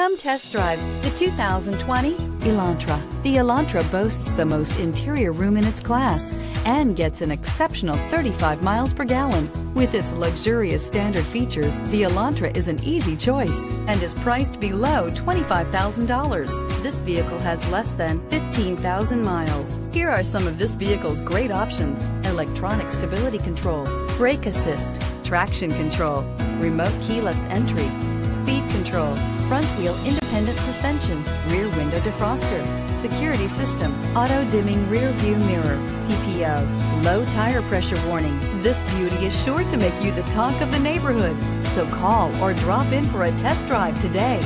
Come test drive the 2020 Elantra. The Elantra boasts the most interior room in its class and gets an exceptional 35 miles per gallon. With its luxurious standard features, the Elantra is an easy choice and is priced below $25,000. This vehicle has less than 15,000 miles. Here are some of this vehicle's great options. Electronic stability control, brake assist, traction control, remote keyless entry, speed control, front wheel independent suspension, rear window defroster, security system, auto dimming rear view mirror, PPO, low tire pressure warning. This beauty is sure to make you the talk of the neighborhood. So call or drop in for a test drive today.